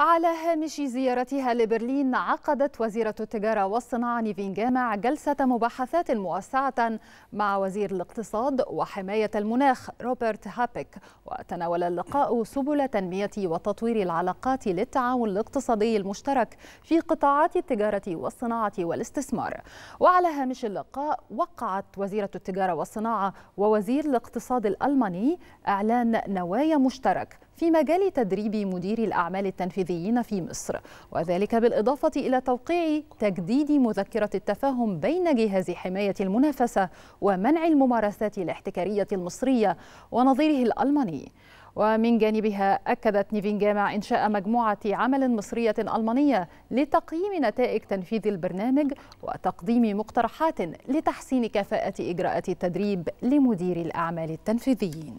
على هامش زيارتها لبرلين عقدت وزيرة التجارة والصناعة نيفين جامع جلسة مباحثات موسعة مع وزير الاقتصاد وحماية المناخ روبرت هابيك وتناول اللقاء سبل تنمية وتطوير العلاقات للتعاون الاقتصادي المشترك في قطاعات التجارة والصناعة والاستثمار. وعلى هامش اللقاء وقعت وزيرة التجارة والصناعة ووزير الاقتصاد الألماني إعلان نوايا مشترك. في مجال تدريب مدير الأعمال التنفيذيين في مصر وذلك بالإضافة إلى توقيع تجديد مذكرة التفاهم بين جهاز حماية المنافسة ومنع الممارسات الاحتكارية المصرية ونظيره الألماني. ومن جانبها أكدت نيفين جامع إنشاء مجموعة عمل مصرية ألمانية لتقييم نتائج تنفيذ البرنامج وتقديم مقترحات لتحسين كفاءة إجراءات التدريب لمدير الأعمال التنفيذيين.